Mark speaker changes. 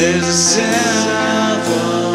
Speaker 1: there's a sound of